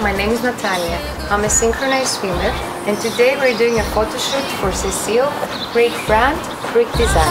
my name is Natalia. I'm a synchronized swimmer and today we're doing a photo shoot for Sessile, Greek brand, Greek design.